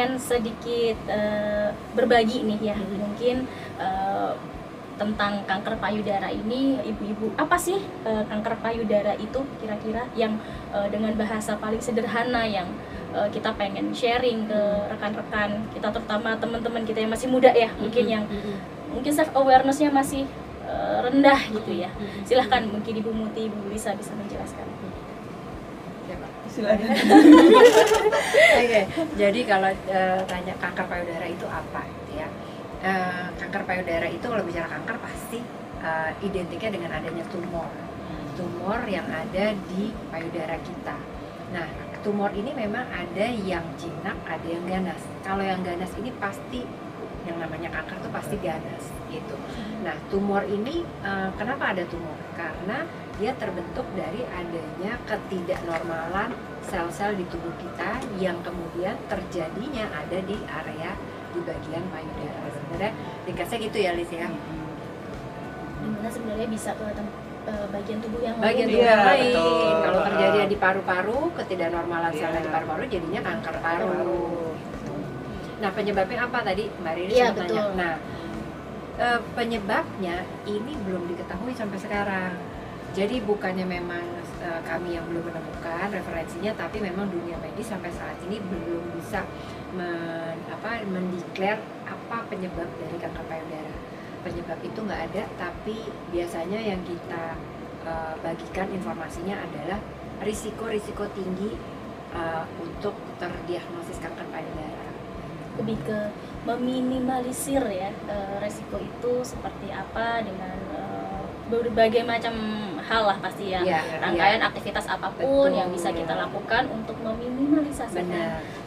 pengen sedikit uh, berbagi nih ya, hmm. mungkin uh, tentang kanker payudara ini. Ibu-ibu apa sih uh, kanker payudara itu kira-kira yang uh, dengan bahasa paling sederhana yang uh, kita pengen sharing ke rekan-rekan kita terutama teman-teman kita yang masih muda ya mungkin yang mungkin self awarenessnya masih uh, rendah gitu ya. Silahkan mungkin ibu Muti ibu Lisa bisa menjelaskan silahkan oke okay. jadi kalau uh, tanya kanker payudara itu apa gitu ya. Uh, kanker payudara itu kalau bicara kanker pasti uh, identiknya dengan adanya tumor. Tumor yang ada di payudara kita. Nah tumor ini memang ada yang jinak ada yang ganas. Kalau yang ganas ini pasti yang namanya kanker itu pasti ganas gitu. Nah tumor ini uh, kenapa ada tumor? Karena dia terbentuk dari adanya ketidaknormalan sel-sel di tubuh kita yang kemudian terjadinya ada di area di bagian payudara. Sebenarnya ringkasnya gitu ya Lis ya? Di mana sebenarnya bisa ke uh, bagian tubuh yang bagian tubuh yang lain. iya, kalau terjadi di paru-paru ketidaknormalan yeah. sel di paru-paru jadinya kanker paru nah penyebabnya apa tadi? Mbak Riri yeah, tanya. nah uh, penyebabnya ini belum diketahui sampai sekarang. Jadi bukannya memang uh, kami yang belum menemukan referensinya tapi memang dunia medis sampai saat ini belum bisa men, apa mendeklar apa penyebab dari kanker payudara. Penyebab itu nggak ada tapi biasanya yang kita uh, bagikan informasinya adalah risiko-risiko tinggi uh, untuk terdiagnosis kanker payudara lebih ke meminimalisir ya uh, resiko itu seperti apa dengan uh, berbagai macam hal lah pasti ya, ya rangkaian ya. aktivitas apa pun Betul. yang bisa kita lakukan untuk meminimalisasi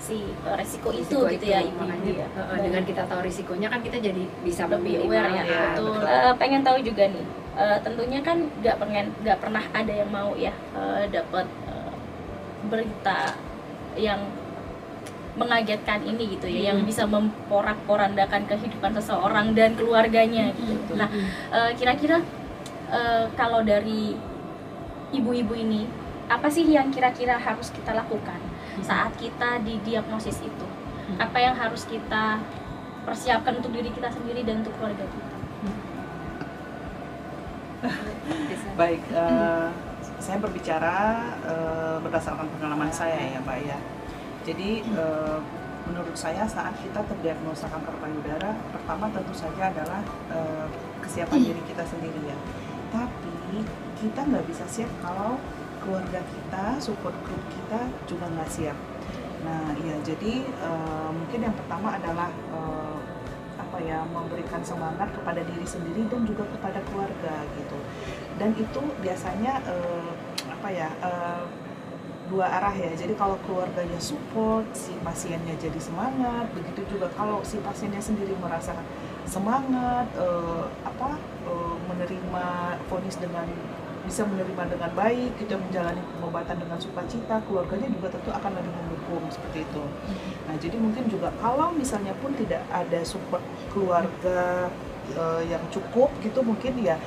si resiko, resiko itu, itu gitu ya ibu ya. Uh, dengan kita tahu risikonya kan kita jadi bisa lebih aware ya, ya betul. betul. Uh, pengen tahu juga nih uh, tentunya kan nggak pengen nggak pernah ada yang mau ya uh, dapat uh, berita yang mengagetkan ini gitu ya hmm. yang bisa memporak-porandakan kehidupan seseorang dan keluarganya gitu. Hmm. Nah, kira-kira uh, kalau dari ibu-ibu ini apa sih yang kira-kira harus kita lakukan hmm. saat kita didiagnosis itu hmm. apa yang harus kita persiapkan untuk diri kita sendiri dan untuk keluarga kita hmm. baik uh, saya berbicara uh, berdasarkan pengalaman saya ya mbak ya jadi uh, menurut saya saat kita terdiagnosa kanker payudara pertama tentu saja adalah uh, kesiapan diri kita sendiri ya. Tapi kita nggak bisa siap kalau keluarga kita support group kita juga nggak siap. Nah ya jadi uh, mungkin yang pertama adalah uh, apa ya memberikan semangat kepada diri sendiri dan juga kepada keluarga gitu. Dan itu biasanya uh, apa ya uh, dua arah ya. Jadi kalau keluarganya support si pasiennya jadi semangat begitu juga kalau si pasiennya sendiri merasa semangat uh, apa uh, menerima vonis dengan bisa menerima dengan baik kita menjalani pengobatan dengan sukacita keluarganya juga tentu akan lebih mendukung seperti itu. Nah jadi mungkin juga kalau misalnya pun tidak ada support keluarga uh, yang cukup gitu mungkin ya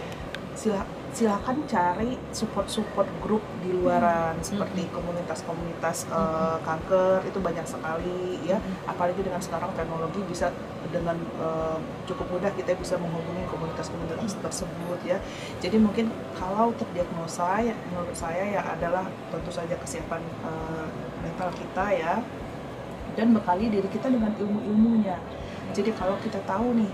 silah silahkan cari support-support grup di luaran hmm. seperti komunitas-komunitas uh, kanker itu banyak sekali ya. Apalagi dengan sekarang teknologi bisa dengan uh, cukup mudah kita bisa menghubungi komunitas-komunitas tersebut ya. Jadi mungkin kalau terdiagnosa ya menurut saya ya adalah tentu saja kesiapan uh, mental kita ya dan bekali diri kita dengan ilmu-ilmunya. Jadi kalau kita tahu nih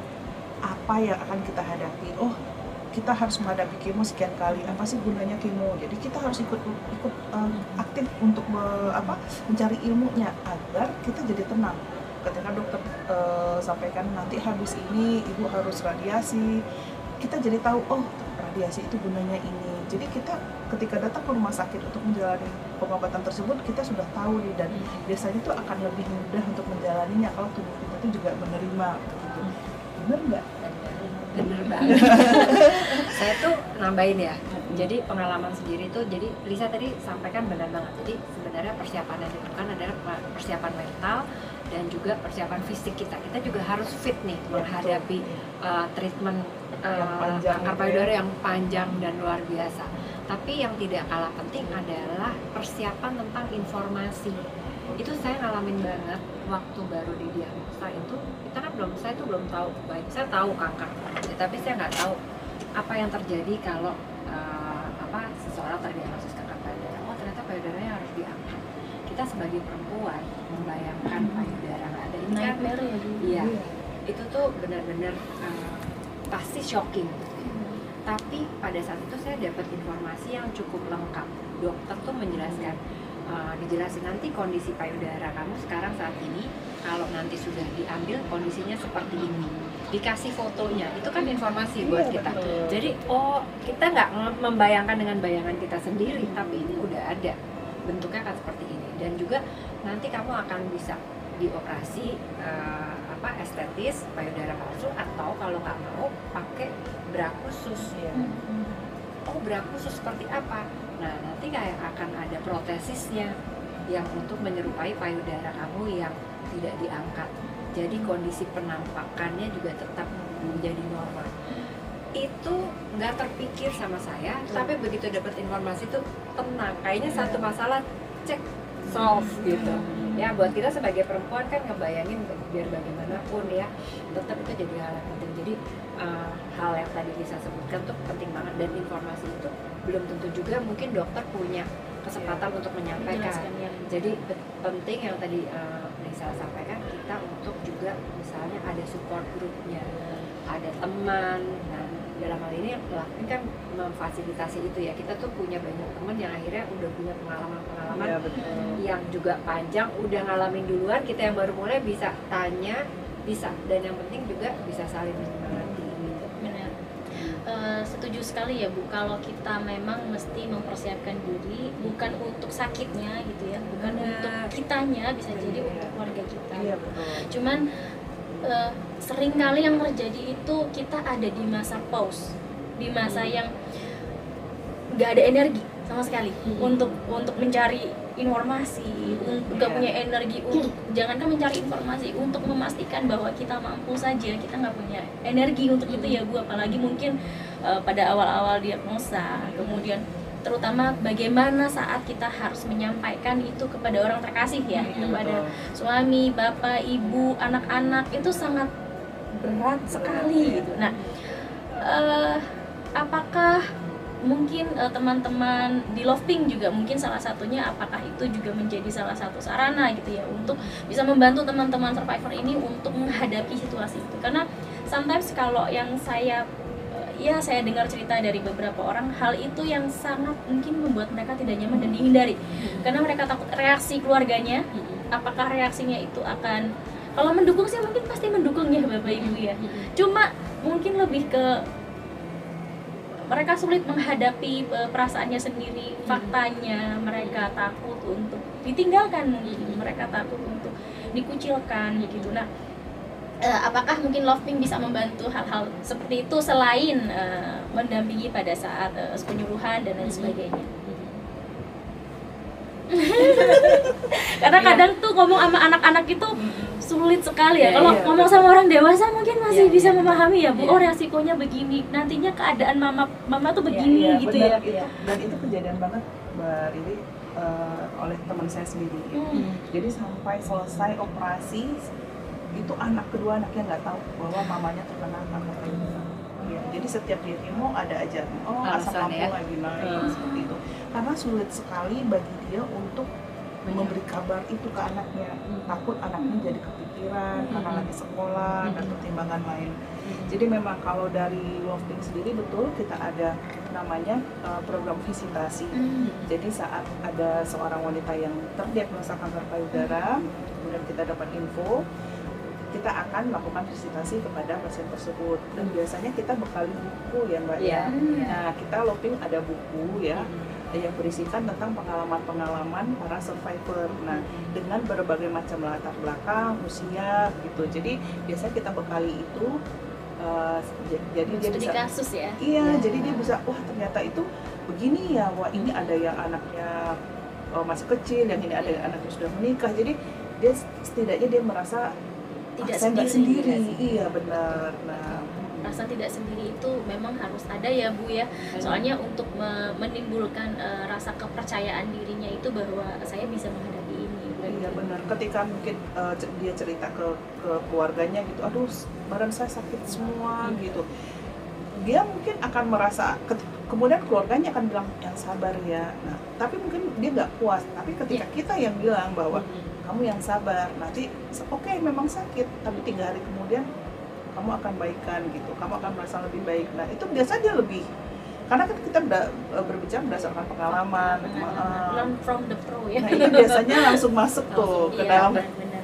apa yang akan kita hadapi? Oh kita harus menghadapi kemo sekian kali. Apa sih gunanya kemo? Jadi kita harus ikut ikut um, aktif untuk me, apa mencari ilmunya agar kita jadi tenang. Ketika dokter uh, sampaikan nanti habis ini ibu harus radiasi kita jadi tahu oh radiasi itu gunanya ini. Jadi kita ketika datang ke rumah sakit untuk menjalani pengobatan tersebut kita sudah tahu nih dan biasanya itu akan lebih mudah untuk menjalaninya kalau tubuh kita itu juga menerima gitu. Benar nggak bener banget saya tuh nambahin ya jadi pengalaman sendiri tuh jadi Lisa tadi sampaikan benar banget jadi sebenarnya persiapan yang diperlukan adalah persiapan mental dan juga persiapan fisik kita kita juga harus fit nih ya, menghadapi uh, treatment uh, kanker gitu ya. payudara yang panjang dan luar biasa Tapi yang tidak kalah penting adalah persiapan tentang informasi. Itu saya ngalamin banget waktu baru di diagnosa itu. Kita belum, saya tuh belum tahu baik. Saya tahu kanker, ya, tapi saya nggak tahu apa yang terjadi kalau uh, apa seseorang terdiagnosis kanker payudara. Oh ternyata payudaranya harus diangkat. Kita sebagai perempuan membayangkan payudara nggak ada ini kan ya dulu Iya, itu tuh benar-benar uh, pasti shocking. Tapi pada saat itu saya dapat informasi yang cukup lengkap. Dokter tuh menjelaskan, uh, dijelasin nanti kondisi payudara kamu sekarang saat ini, kalau nanti sudah diambil kondisinya seperti ini. Dikasih fotonya, itu kan informasi buat Iya, kita. betul. Jadi oh kita nggak membayangkan dengan bayangan kita sendiri, tapi ini udah ada bentuknya kan seperti ini. Dan juga nanti kamu akan bisa dioperasi eh, apa estetis payudara palsu atau kalau nggak mau pakai bra khusus. Iya. Oh bra khusus seperti apa? Nah nanti kayak akan ada protesisnya yang untuk menyerupai payudara kamu yang tidak diangkat. Jadi kondisi penampakannya juga tetap menjadi normal. Itu nggak terpikir sama saya, tapi begitu dapat informasi itu tenang. Kayaknya satu masalah cek solve gitu. Ya buat kita sebagai perempuan kan ngebayangin biar bagaimanapun ya, tetap itu jadi hal yang penting. Jadi uh, hal yang tadi bisa sebutkan tuh penting banget dan informasi itu belum tentu juga mungkin dokter punya kesempatan untuk menyampaikan. Yang Jadi pe- penting yang tadi uh, Nisa sampaikan kita untuk juga misalnya ada support grupnya, ada teman. Nah dalam hal ini yang lakuin kan memfasilitasi itu ya. Kita tuh punya banyak teman yang akhirnya udah punya pengalaman-pengalaman betul. yang juga panjang, udah ngalamin duluan. Kita yang baru mulai bisa tanya, bisa dan yang penting juga bisa saling menyemangati. Eh, setuju sekali ya bu kalau kita memang mesti mempersiapkan diri bukan untuk sakitnya gitu ya bukan Benar. untuk kitanya bisa jadi Benar. untuk keluarga kita Iya betul. cuman eh, sering kali yang terjadi itu kita ada di masa pause di masa Hmm. yang nggak ada energi sama sekali Hmm. untuk untuk mencari informasi untuk nggak Iya. punya energi untuk jangankan mencari informasi untuk memastikan bahwa kita mampu saja kita nggak punya energi untuk itu ya bu apalagi mungkin eh, pada awal-awal diagnosa kemudian terutama bagaimana saat kita harus menyampaikan itu kepada orang terkasih ya Hmm. kepada suami, bapak, ibu, anak-anak itu sangat berat sekali gitu. Nah, eh, apakah mungkin eh, teman-teman di Loving juga mungkin salah satunya apakah itu juga menjadi salah satu sarana gitu ya untuk bisa membantu teman-teman survivor ini untuk menghadapi situasi itu. Karena sometimes kalau yang saya eh, ya saya dengar cerita dari beberapa orang hal itu yang sangat mungkin membuat mereka tidak nyaman dan dihindari. Karena mereka takut reaksi keluarganya apakah reaksinya itu akan kalau mendukung sih mungkin pasti mendukung ya bapak ibu ya. Cuma mungkin lebih ke mereka sulit menghadapi eh, perasaannya sendiri faktanya. Mereka takut untuk ditinggalkan mungkin mereka takut untuk dikucilkan gitu. Nah eh, apakah mungkin Loving bisa membantu hal-hal seperti itu selain eh, mendampingi pada saat penyuluhan dan lain sebagainya? Karena kadang tuh ngomong sama anak-anak itu sulit sekali ya. Iya, Kalau iya, ngomong betul. sama orang dewasa mungkin masih Iya, bisa memahami ya, Bu. Oh, resikonya begini. Nantinya keadaan mama mama tuh begini gitu benar, ya. itu. Dan itu kejadian banget Mbak Riri eh, oleh teman saya sendiri. Hmm. Jadi sampai selesai operasi itu anak kedua anaknya nggak tahu bahwa mamanya terkena kanker payudara. Ya, jadi setiap dia kemo ada aja oh asam Alasan lambung ya. lagi naik Hmm. seperti itu. Karena sulit sekali bagi dia untuk memberi kabar itu ke anaknya. Takut anaknya jadi kepikiran karena Hmm. lagi sekolah dan pertimbangan lain. Jadi memang kalau dari Lofting sendiri betul kita ada namanya uh, program visitasi. Hmm. Jadi saat ada seorang wanita yang terdiagnosa kanker payudara, kemudian kita dapat info, kita akan melakukan visitasi kepada pasien tersebut. Dan biasanya kita bekali buku ya Mbak Iya. ya. Hmm. Nah kita Loping ada buku ya yang berisikan tentang pengalaman-pengalaman para survivor. Nah dengan berbagai macam latar belakang, usia gitu. Jadi biasanya kita bekali itu. uh, jadi dia bisa kasus ya. Iya, Ya. jadi dia bisa wah ternyata itu begini ya, wah ini ada yang anaknya oh, masih kecil, yang ini ada yang anaknya sudah menikah. Jadi dia setidaknya dia merasa Tidak "Ah, saya nggak sendiri." sendiri. Iya benar. Nah, rasa tidak sendiri itu memang harus ada ya Bu ya soalnya untuk me- menimbulkan eh, rasa kepercayaan dirinya itu bahwa saya bisa menghadapi ini Iya benar. Ketika mungkin uh, dia cerita ke ke keluarganya gitu, aduh badan saya sakit semua gitu. Dia mungkin akan merasa kemudian keluarganya akan bilang yang sabar ya. Nah, tapi mungkin dia nggak puas. Tapi ketika kita yang bilang bahwa kamu yang sabar, nanti oke memang sakit, tapi tiga hari kemudian kamu akan baikan gitu. Kamu akan merasa lebih baik. Nah itu biasanya lebih karena kan kita ber- berbicara berdasarkan pengalaman. uh, learn from the pro ya Nah itu biasanya langsung masuk tuh ke Iya, dalam benar-benar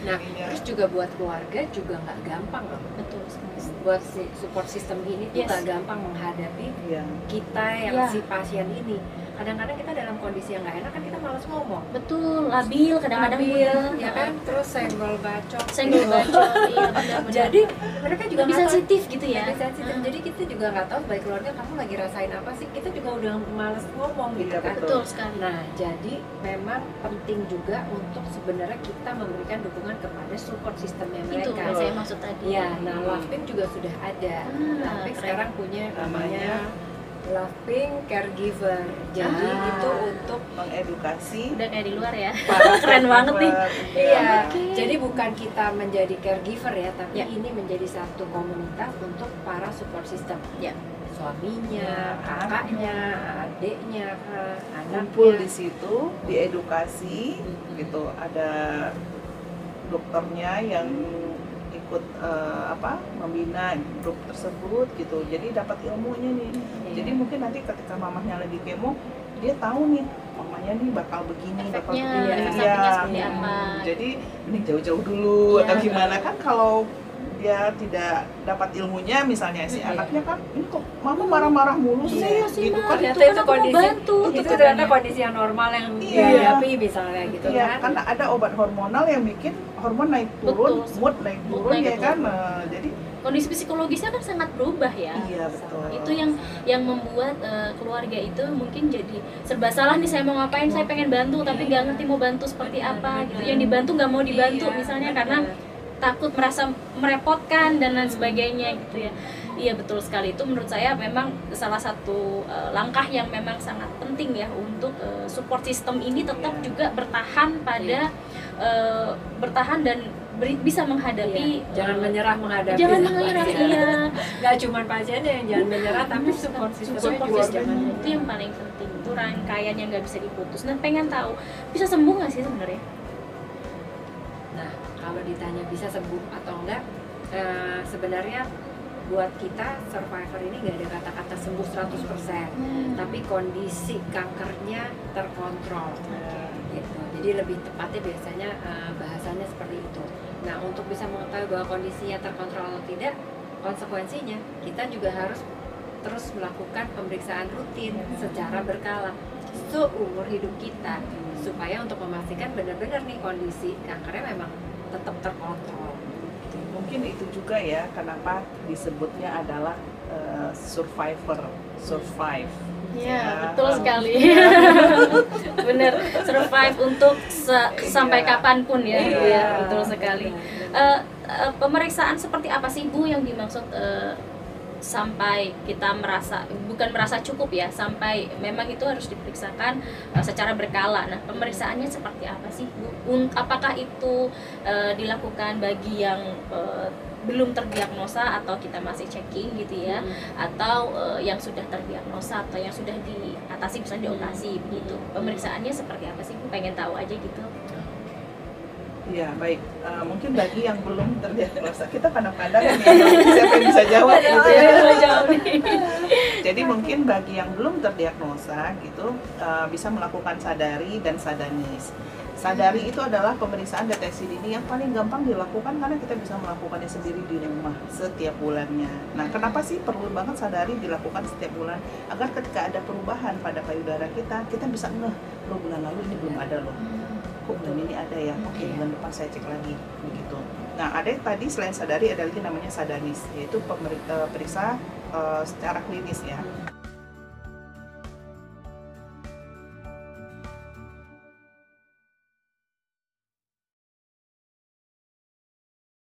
Nah, Iya. terus juga buat keluarga juga nggak gampang loh. betul sekali Buat si support system ini tuh Yes. nggak gampang menghadapi Iya. kita yang Iya. si pasien ini. Kadang-kadang kita dalam kondisi yang nggak enak kan kita malas ngomong. betul labil kadang-kadang Labil, ya kan? Terus senggol bacok. senggol bacot iya benar-benar Jadi mereka juga lebih sensitif gitu ya lebih sensitif. Hmm. Jadi kita juga nggak tahu sebagai keluarga kamu lagi rasain apa sih. Kita juga udah males ngomong gitu Iya, kan. betul sekali Nah, jadi memang penting juga untuk sebenarnya kita memberikan dukungan kepada support sistemnya itu mereka. yang saya maksud tadi Ya, nah Lovepink juga sudah ada. Ah, Lovepink keren. sekarang punya namanya Lovepink Caregiver. Jadi Ah. itu untuk mengedukasi udah kayak di luar ya Keren banget nih. Iya, Oke. jadi bukan kita menjadi caregiver ya, tapi Ya. ini menjadi satu komunitas untuk para support system. Ya. Suaminya, Ya, kakaknya, adiknya, kumpul anaknya. di situ diedukasi gitu ada dokternya yang ikut eh, apa membina grup tersebut gitu jadi dapat ilmunya nih Iya. jadi mungkin nanti ketika mamahnya lagi kemo dia tahu nih mamanya nih bakal begini bakal begini Iya. sampingnya seperti Hmm, apa. jadi mending jauh-jauh dulu Iya. atau gimana kan kalau dia tidak dapat ilmunya misalnya si Iya. anaknya kan ini kok mama marah-marah mulu sih Iya sih, gitu kan itu kan itu mau kondisi bantu, itu gitu ternyata kan kondisi yang normal yang Iya. dihadapi misalnya gitu Iya, kan. karena ada obat hormonal yang bikin hormon naik turun, Betul. mood naik Mood turun naik ya turun. kan. Nah, jadi kondisi psikologisnya kan sangat berubah ya iya betul. itu yang yang membuat eh, keluarga itu mungkin jadi serba salah nih saya mau ngapain saya pengen bantu tapi nggak ngerti mau bantu seperti apa gitu yang dibantu nggak mau dibantu Iya, misalnya karena takut merasa merepotkan dan lain sebagainya gitu ya. Iya betul sekali. Itu menurut saya memang salah satu eh, langkah yang memang sangat penting ya untuk eh, support system ini tetap Iya. juga bertahan pada eh, bertahan dan beri- bisa menghadapi Iya. jangan eh, menyerah menghadapi jangan menyerah iya. Nggak cuma pasiennya yang jangan menyerah tapi support systemnya support juga system itu yang paling penting. Itu rangkaian yang nggak bisa diputus. Dan pengen tahu bisa sembuh nggak sih sebenarnya? nah kalau ditanya bisa sembuh atau enggak eh, sebenarnya buat kita survivor ini nggak ada kata-kata sembuh 100% tapi kondisi kankernya terkontrol. Gitu. Jadi lebih tepatnya biasanya eh, bahasanya seperti itu. Nah untuk bisa mengetahui bahwa kondisinya terkontrol atau tidak konsekuensinya kita juga harus terus melakukan pemeriksaan rutin secara berkala seumur hidup kita. Supaya untuk memastikan benar-benar nih kondisi kankernya memang tetap terkontrol Mungkin itu juga ya kenapa disebutnya adalah eh, survivor, survive. Iya, Ya. betul sekali. Bener, survive untuk se- sampai Iya. kapan pun ya. Iya. Iya, betul sekali. Eh, eh, pemeriksaan seperti apa sih Bu yang dimaksud eh, sampai kita merasa bukan merasa cukup ya, sampai memang itu harus diperiksakan eh, secara berkala. Nah, pemeriksaannya seperti apa sih Bu? Un- apakah itu eh, dilakukan bagi yang eh, belum terdiagnosa atau kita masih checking gitu ya? atau eh, yang sudah terdiagnosa atau yang sudah diatasi misalnya dioperasi begitu pemeriksaannya seperti apa sih pengen tahu aja gitu Iya baik. Eh, mungkin bagi yang belum terdiagnosa kita kadang-kadang siapa yang bisa jawab gitu ya. Jadi mungkin bagi yang belum terdiagnosa gitu eh, bisa melakukan sadari dan sadanis. Sadari itu adalah pemeriksaan deteksi dini yang paling gampang dilakukan karena kita bisa melakukannya sendiri di rumah setiap bulannya. Nah, kenapa sih perlu banget sadari dilakukan setiap bulan agar ketika ada perubahan pada payudara kita, kita bisa ngeh, lo bulan lalu ini belum ada loh. Kok bulan ini ada ya? Oke, Iya. bulan depan saya cek lagi begitu. Nah, ada tadi selain sadari ada lagi namanya sadanis, yaitu pemeri- eh, periksa eh, secara klinis ya.